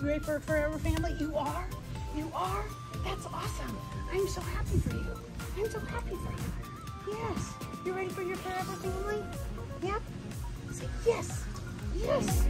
Ready for a Forever Family? You are? You are? That's awesome. I'm so happy for you. I'm so happy for you. Yes. You ready for your Forever Family? Yep. Say yes. Yes.